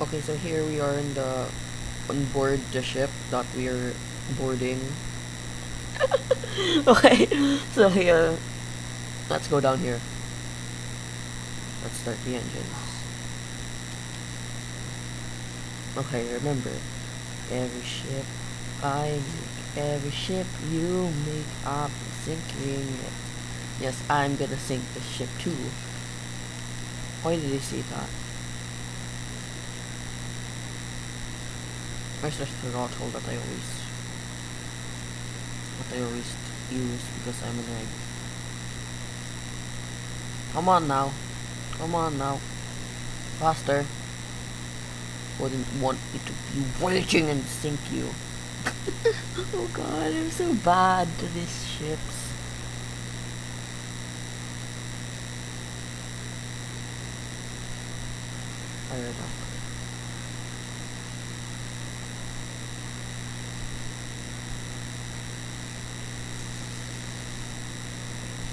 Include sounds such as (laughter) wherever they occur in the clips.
Okay, so here we are in the on board the ship that we are boarding. (laughs) okay, so here, let's go down here. Let's start the engines. Okay, remember, every ship I make, every ship you make, I'm sinking it. Yes, I'm gonna sink the ship too. Why did they say that? I just throttle that I always that I always use because I'm an egg. Come on now. Come on now. Faster. Wouldn't want me to be waiting and sink you. (laughs) oh god, I'm so bad to these ships. Fire it up.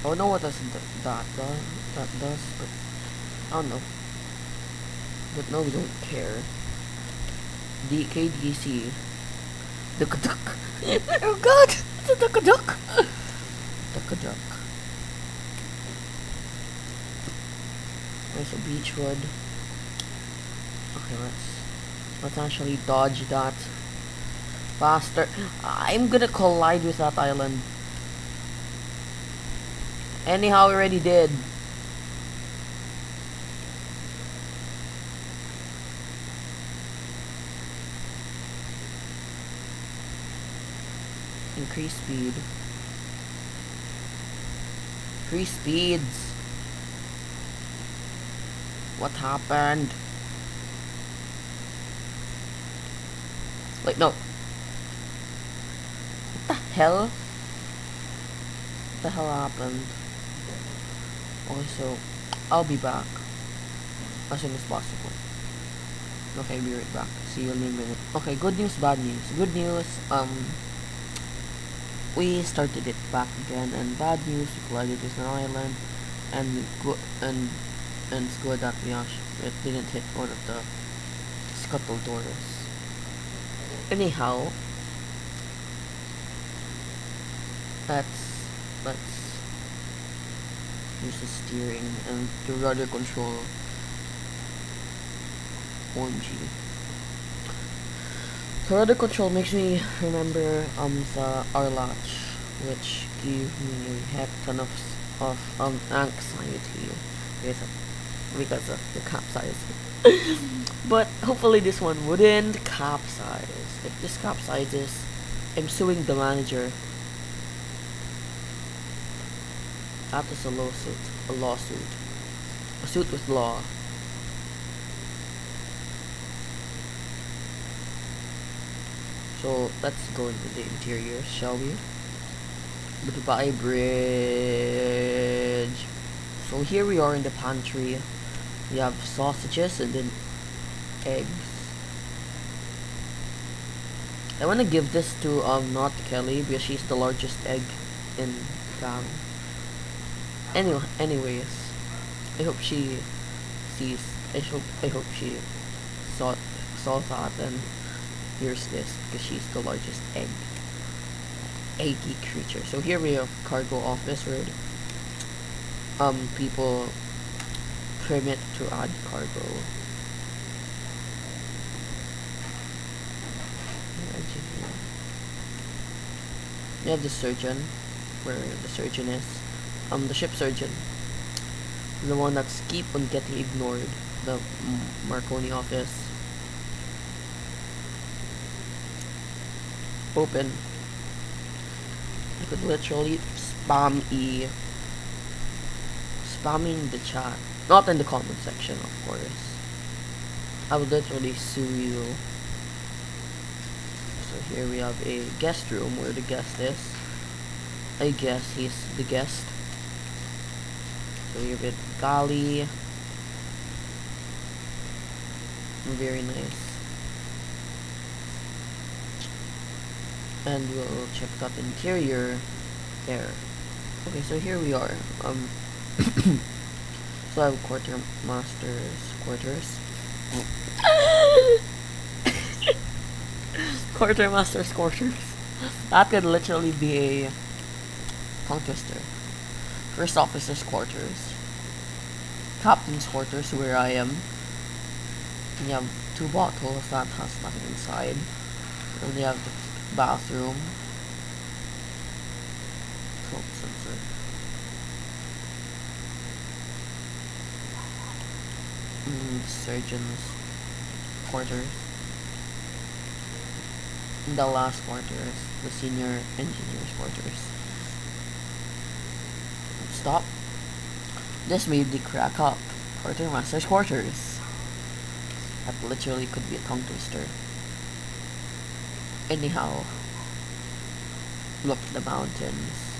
Oh, I don't know what does that does, that does, but I don't know. But no, we don't care. DKDC. Duck duck. (laughs) oh god! It's a duck duck! Duck duck. There's a beechwood. Okay, let's let's actually dodge that faster. I'm gonna collide with that island. Anyhow, already did. Increase speed. Increase speeds. What happened? Wait, no. What the hell? What the hell happened? Okay, so I'll be back as soon as possible. Okay, be right back. See you in a minute. Okay, good news, bad news. Good news, um, we started it back again, and bad news, we collided with an island, and go and and good that we actually it didn't hit one of the scuttle doors. Anyhow, let's let's use the steering and the rudder control. OMG. The rudder control makes me remember um the Arlatch, which gave me a heck ton of of um anxiety because of, because of the capsizing. (laughs) but hopefully this one wouldn't capsize. If this capsizes, I'm suing the manager Is a lawsuit. A lawsuit. A suit with law. So let's go into the interior, shall we? Dubai Bridge. So here we are in the pantry. We have sausages and then eggs. I want to give this to um not Kelly because she's the largest egg in town. Anyway, anyways, I hope she sees. I hope I hope she saw saw that and hears this because she's the largest egg eggy creature. So here we have cargo office where um people permit to add cargo. We have the surgeon, where the surgeon is. Um, the ship surgeon. The one that's keep on getting ignored. The Marconi office. Open. I could literally spam e spamming the chat. Not in the comment section, of course. I would literally sue you. So here we have a guest room where the guest is. I guess he's the guest. So we have it galley. Very nice. And we'll check that interior there. Okay, so here we are. Um so I have quartermaster's quarters. (coughs) Quartermaster's quarters. That could literally be a tongue twister. First officer's quarters. Captain's quarters where I am. You have two bottles that has nothing inside. And you have the bathroom. Smoke sensor. Mm, surgeon's quarters. And the last quarters, the senior engineer's quarters. Stop. This made the crack up. Quartermaster's quarters. That literally could be a tongue twister. Anyhow, look the mountains.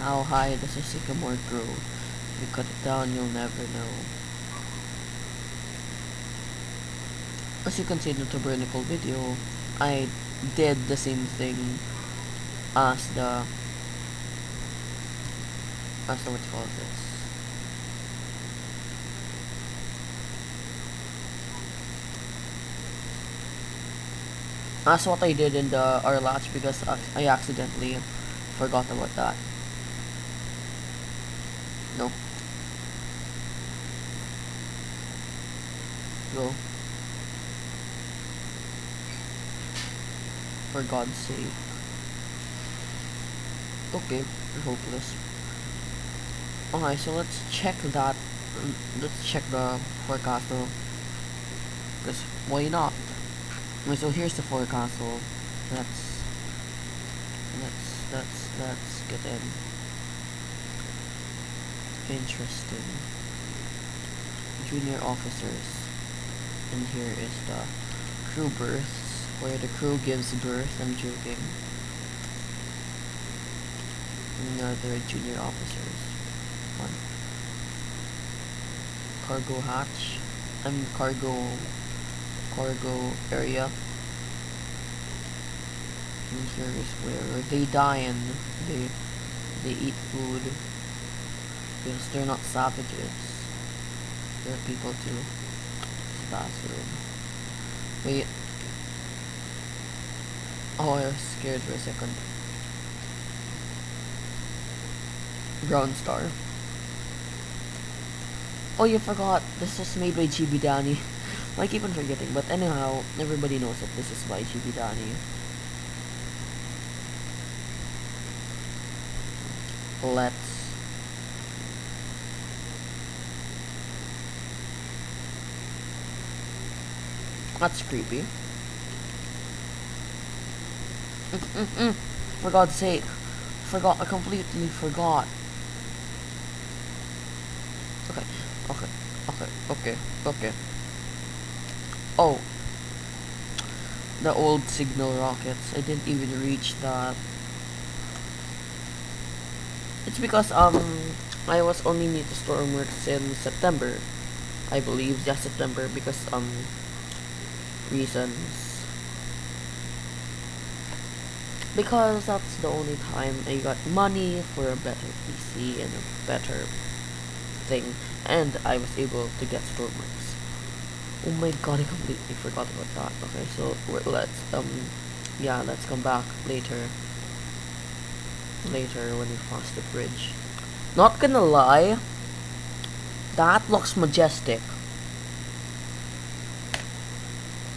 How high does a sycamore grow? If you cut it down, you'll never know. As you can see in the tabernacle video, I did the same thing as the as the what you call this That's what I did in the Arlatch because I accidentally forgot about that. No. Go. For God's sake. Okay, hopeless. Alright, so let's check that. Let's check the forecast. Because why not? Okay, so here's the forecast. So let's let's let's let's get in. Interesting. Junior officers. And here is the crew births, where the crew gives birth. I'm joking. Another junior officers. One. Cargo hatch. I cargo cargo area. And here is where they die and they they eat food because they're not savages. They're people too. Bathroom. Wait. Oh, I was scared for a second. Brown Star. Oh, you forgot. This is made by GBDanny. I keep on forgetting, but anyhow, everybody knows that this is by GBDanny. Let's That's creepy. Mm -mm -mm. For God's sake. Forgot. I completely forgot. Okay. Okay. Okay. Okay. Okay. Oh. The old signal rockets. I didn't even reach that. It's because, um, I was only new to Stormworks in September. I believe, yeah, September, because, um, reasons because that's the only time I got money for a better PC and a better thing and I was able to get Stormworks. Oh my god, I completely forgot about that. Okay, so let's um yeah, let's come back later. Later when we cross the bridge. Not gonna lie, that looks majestic.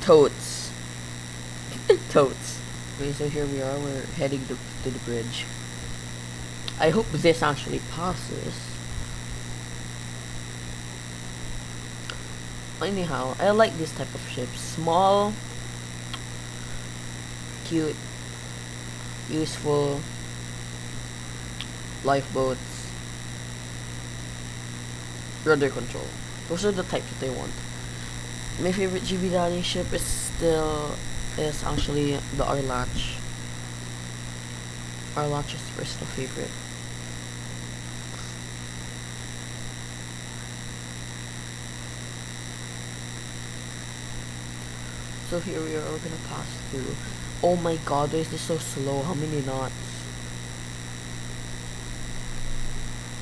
Totes. (laughs) Totes. Okay, so here we are. We're heading to, to the bridge. I hope this actually passes. Anyhow, I like this type of ship. Small, cute, useful, lifeboats, rudder control. Those are the types that they want my favorite GBDanny ship is still is actually the Arlatch. Arlatch is personal favorite. So here we are, we're gonna pass through. Oh my god, why is this so slow? How many knots?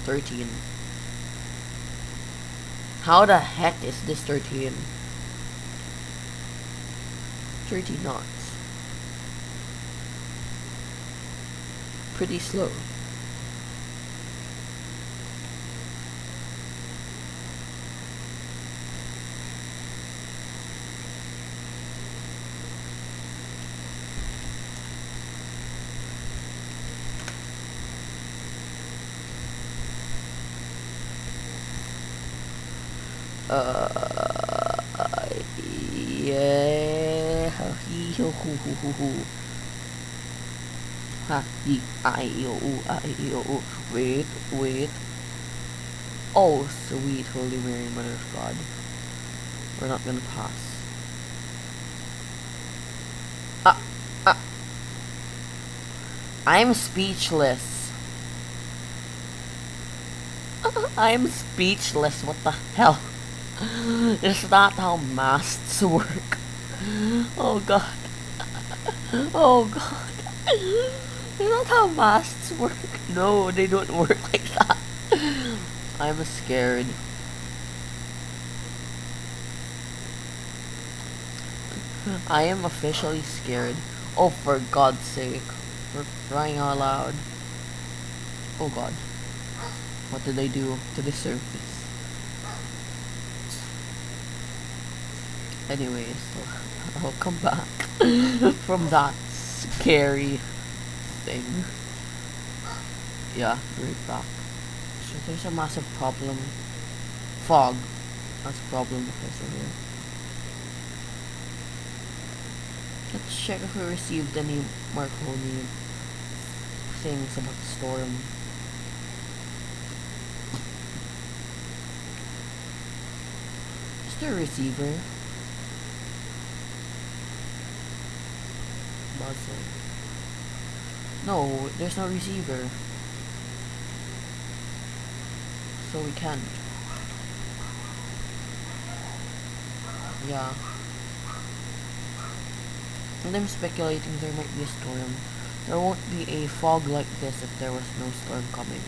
13. How the heck is this 13? 30 knots. Pretty slow. Uh, yeah. Hee ho hoo hoo hoo hoo. Ha e i e o u i e o u. Wait, wait. Oh, sweet Holy Mary, Mother of God. We're not gonna pass. Ah, ah. I'm speechless. (laughs) I'm speechless. What the hell? (laughs) Is that how masts work? (laughs) Oh god. Oh god. Is that how masts work? No, they don't work like that. I'm scared. I am officially scared. Oh, for God's sake. We're crying out loud. Oh god. What did I do to deserve this? Anyways, (laughs) I'll come back (laughs) from that scary thing. Yeah, right back. So there's a massive problem. Fog. That's a problem because of here. Let's check if we received any Marconi things about the storm. Is there a receiver? Buzzer. No, there's no receiver. So we can't. Yeah. And I'm speculating there might be a storm. There won't be a fog like this if there was no storm coming.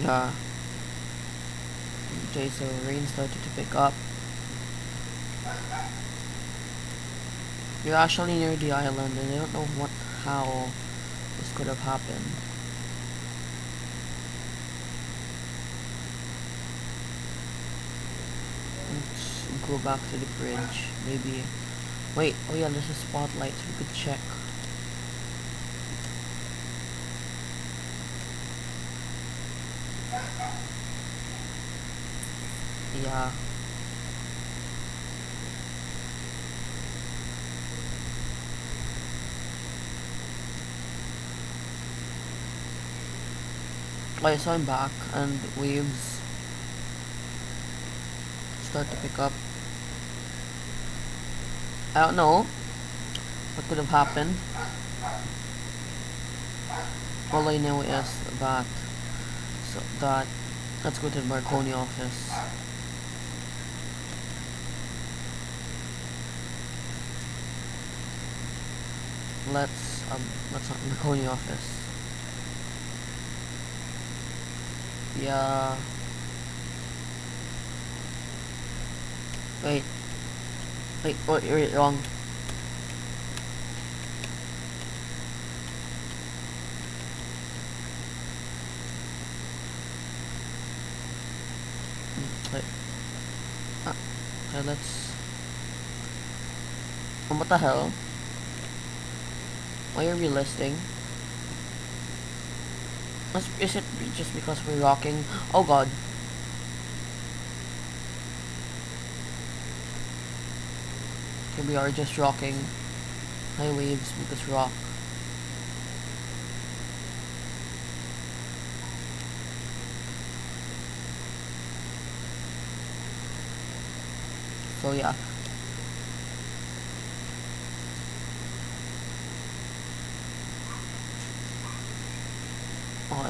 Yeah. Okay, so rain started to pick up. You're actually near the island and I don't know what how this could have happened. Let's go back to the bridge. Maybe wait, oh yeah, there's a spotlight so we could check. Yeah. I saw him back and waves start to pick up. I don't know what could have happened. All I know is that so that let's go to the Marconi office. Let's um let's not Marconi office. Yeah. Wait. Wait, wait, wait, wrong. Wait. Ah, okay, let's... What the hell? Why are we listing? Is it just because we're rocking? Oh god. Okay, we are just rocking. High waves because rock. So yeah.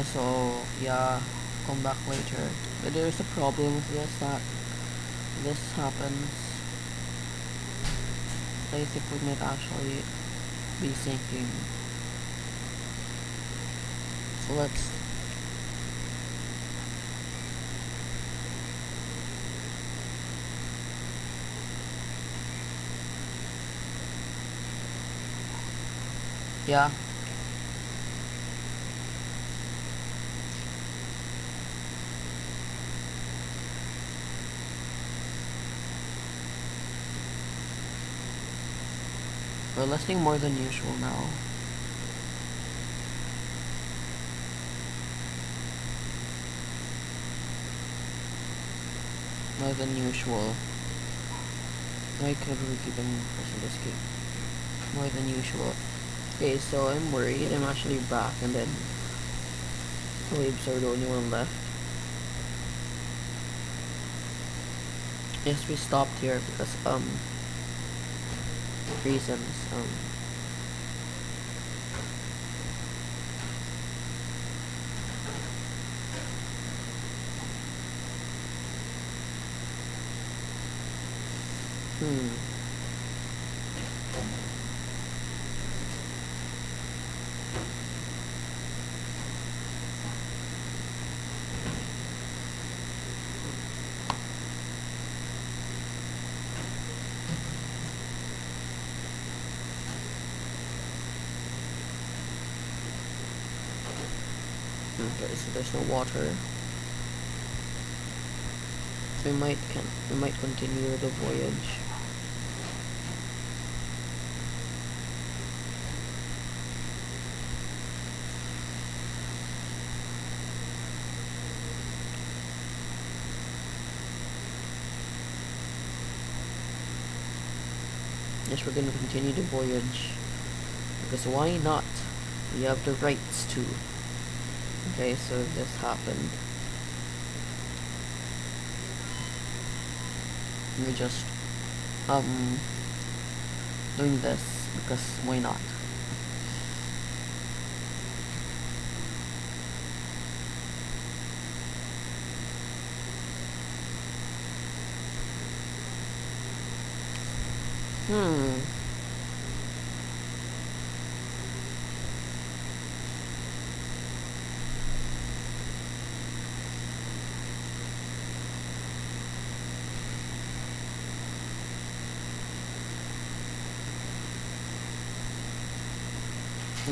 so yeah come back later. But there's a problem with this that this happens basically might actually be sinking. So let's yeah. We're listening more than usual now. More than usual. Why could we keep on pressing this key? More than usual. Okay, so I'm worried. I'm actually back and then waves are the only one left. Yes, we stopped here because um reasons. Um, hmm. Okay, so there's no water. We might can we might continue the voyage. Yes, we're gonna continue the voyage. Because why not? We have the rights to. Okay, so this happened. We're just um doing this because why not? Hmm.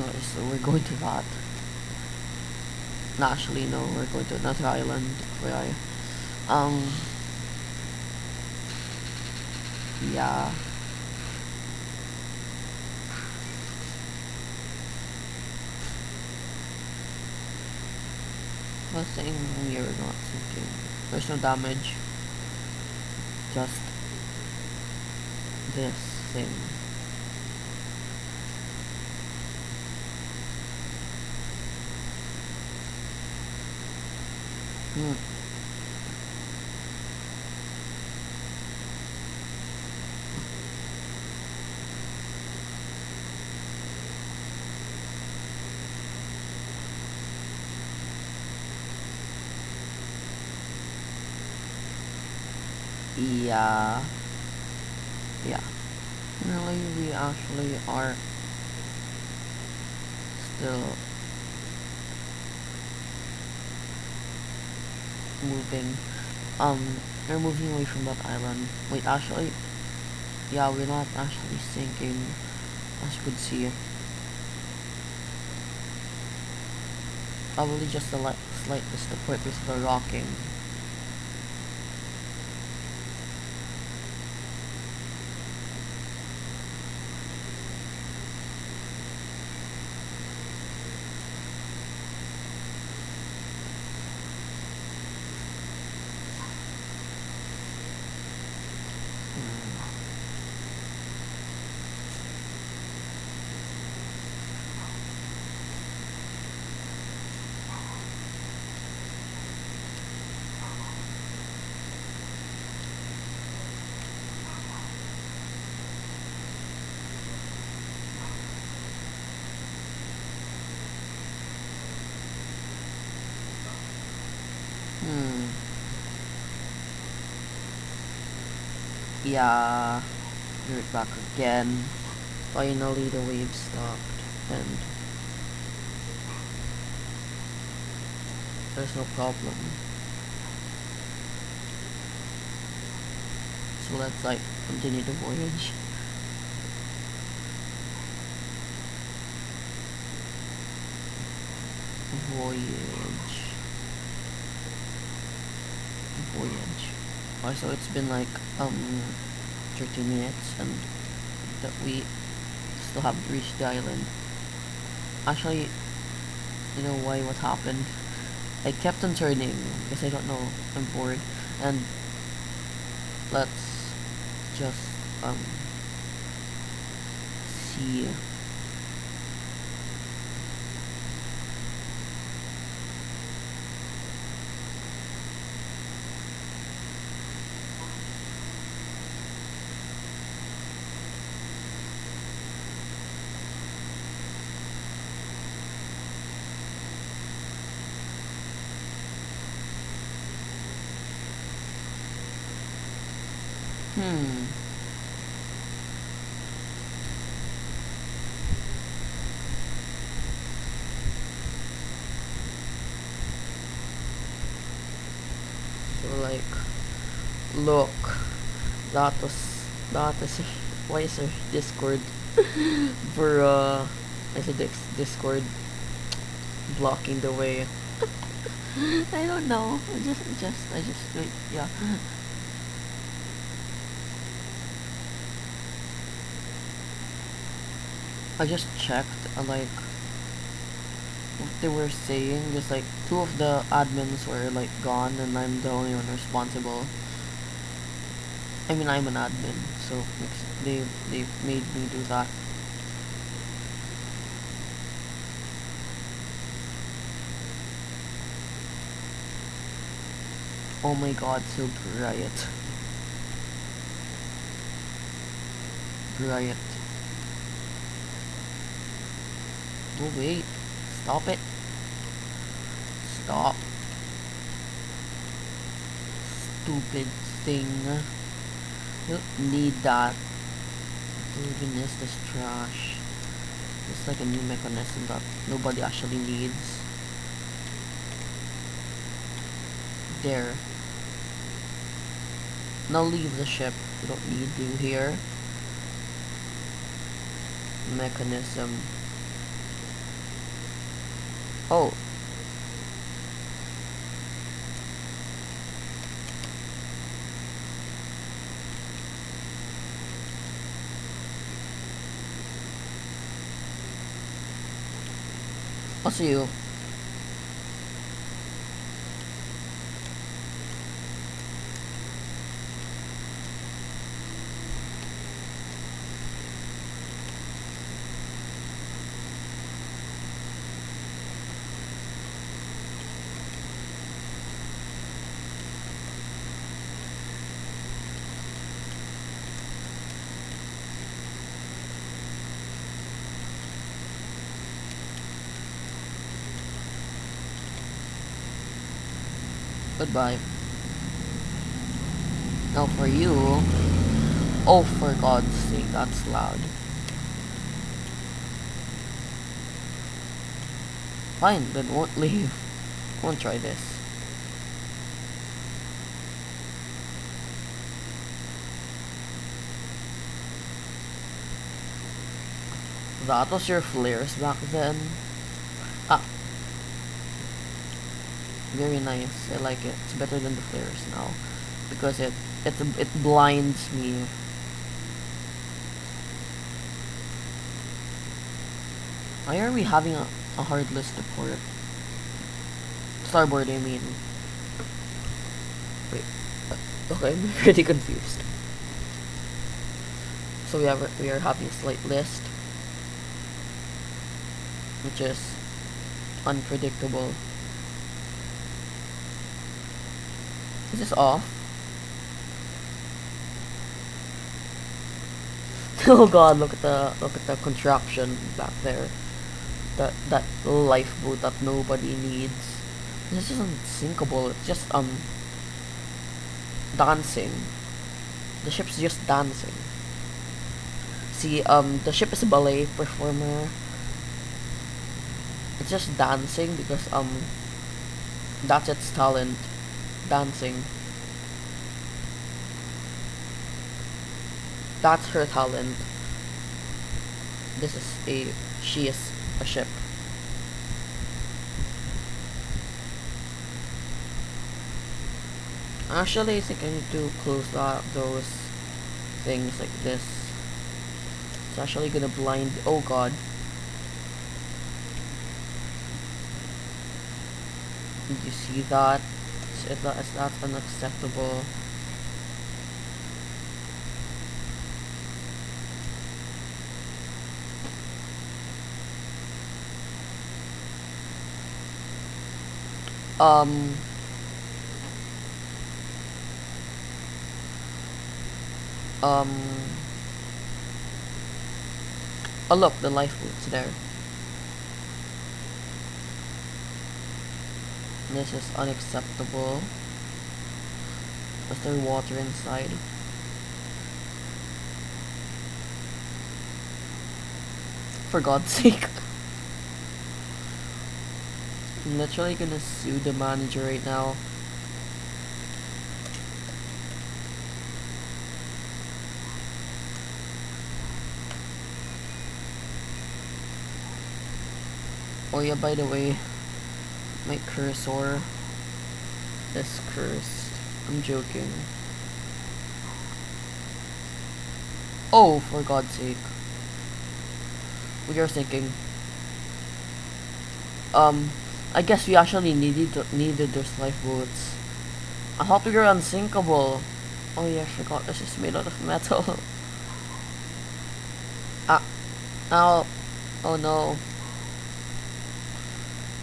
So we're going to that. Actually, no, we're going to another island. Where um, yeah. First thing you're not sinking. There's no damage. Just this thing. Yeah. Yeah. Really, we actually are still moving. Um, we're moving away from that island. Wait, actually, yeah, we're not actually sinking, as you could see. Probably just a light, slight disappointment with the rocking. Hmm. Yeah. We're back again. Finally the wave stopped and there's no problem. So let's like continue the voyage. voyage voyage oh so it's been like um 30 minutes and that we still haven't reached the island. Actually you know why what happened? I kept on turning because I don't know I'm bored and let's just um see Hmm. So like, look, that was that is why is there Discord (laughs) for uh, I said Dis- Discord blocking the way. (laughs) I don't know. I just, just, I just, yeah. I just checked uh, like what they were saying. Just like two of the admins were like gone, and I'm the only one responsible. I mean, I'm an admin, so they they made me do that. Oh my god, so bright. Bright. Oh wait, stop it. Stop. Stupid thing. Don't need that. Goodness, this trash. It's like a new mechanism that nobody actually needs. There. Now leave the ship. We don't need you here. Mechanism. Oh. I'll see you. Goodbye. Now for you. Oh, for God's sake, that's loud. Fine, then won't leave. Won't try this. That was your flares back then. Ah. Very nice. I like it. It's better than the flares now. Because it it it blinds me. Why are we having a, a hard list to port? Starboard, I mean. Wait. uh, Okay, (laughs) I'm pretty confused. So we have we are having a slight list, which is unpredictable. This is this (laughs) off? oh god, look at the look at the contraption back there. That that lifeboat that nobody needs. This isn't sinkable, it's just um dancing. The ship's just dancing. See, um the ship is a ballet performer. It's just dancing because um that's its talent bouncing. That's her talent. This is a... she is a ship. Actually, I think I need to close that, those things like this. It's actually gonna blind- oh god. Did you see that? It's, it, it's, that's unacceptable. Um, um, oh look, the lifeboat's there. This is unacceptable. Is there water inside? For God's (laughs) sake. I'm literally gonna sue the manager right now. Oh yeah, by the way, my cursor is cursed. I'm joking. Oh, for God's sake. We are thinking. Um, I guess we actually needed needed those lifeboats. I thought we were unsinkable. Oh yeah, I forgot this is made out of metal. (laughs) ah, ow, oh no.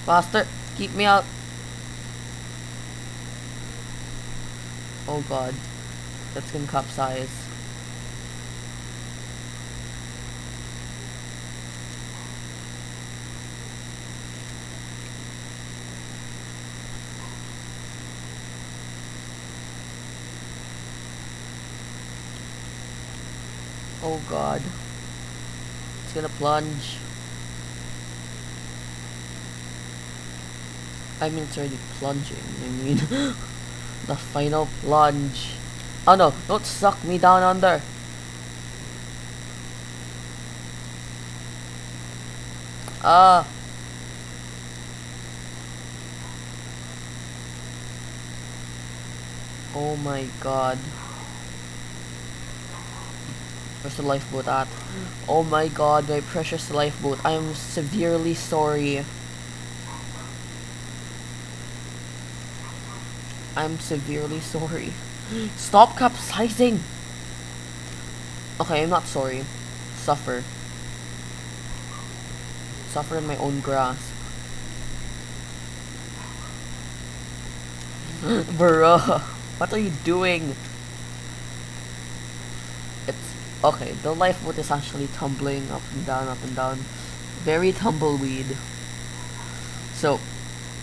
Faster, keep me out. Oh god, that's gonna capsize. Oh god. It's gonna plunge. I mean, it's already plunging. I mean, (gasps) the final plunge. Oh no, don't suck me down under. Ah. Oh my god. Where's the lifeboat at? Oh my god, my precious lifeboat. I am severely sorry. I'm severely sorry. Stop capsizing! Okay, I'm not sorry. Suffer. Suffer in my own grasp. (gasps) Bruh, what are you doing? It's okay, the lifeboat is actually tumbling up and down, up and down. Very tumbleweed. So,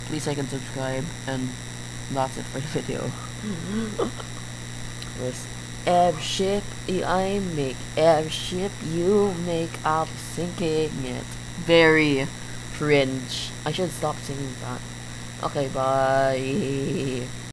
please like and subscribe, and it for the video. (laughs) This airship I make, airship you make, I'll be sinking it. Very cringe. I should stop singing that. Okay, bye.